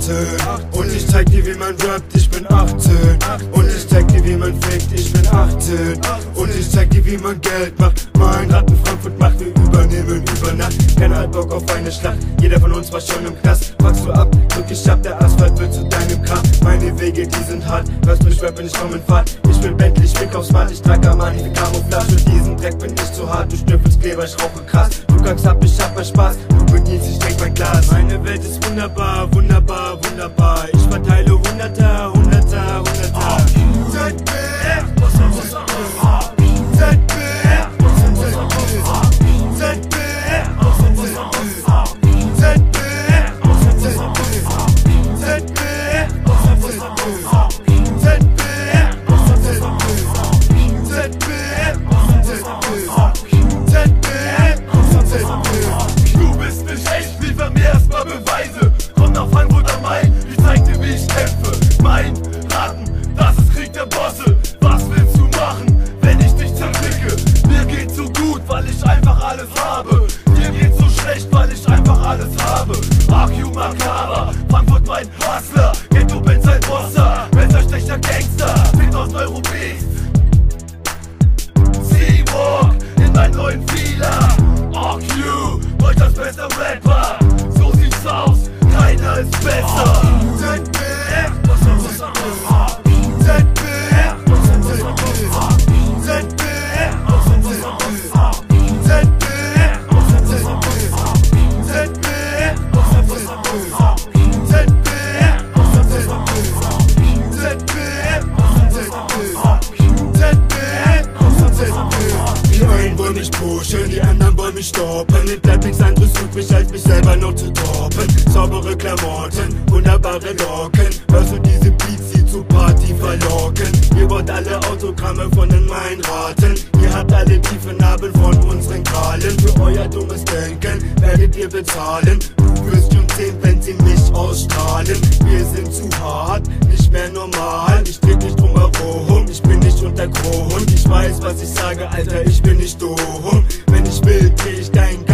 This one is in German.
18 Und ich zeig dir wie man fickt, ich bin 18 Und ich zeig dir wie man Geld macht. Mein Ratten Frankfurt macht, wir übernehmen über Nacht. Keiner hat Bock auf eine Schlacht, jeder von uns war schon im Knast. Packst du ab, drück ich ab, der Asphalt wird zu deinem Kram. Meine Wege, die sind hart, was mich rappen, ich komm in Fahrt. Ich bin Bentley, ich bin auf Smart, ich trag Armani wie Camouflage. Für diesen Dreck bin ich zu hart, du schnüffelst Kleber, ich rauche krass. Du kackst ab, ich hab mein Spaß, du bedienst, ich trink mein Glas. Meine Welt ist wunderbar, wunderbar, Makaber, Frankfurt mein Hustler. Ghetto bin sein Bossa, besser schlechter Gangster. Fickt aus Eurobeast. Pushen, die anderen wollen mich stoppen. Mir bleibt nichts anderes übrig, als mich selber noch zu toppen. Saubere Klamotten, wunderbare Locken. Hörst du diese Beats, die zur Party verlocken? Ihr wollt alle Autogramme von den Mainraten. Ihr habt alle tiefe Narben von unseren Krallen. Für euer dummes Denken werdet ihr bezahlen. Du wirst schon sehen, wenn sie mich ausstrahlen. Wir sind zu hart, nicht mehr normal. Ich dreh nicht drum herum, ich bin nicht unter Grund. Ich weiß, was ich sage, Alter, ich bin nicht dumm. Wenn ich will, dreh ich dein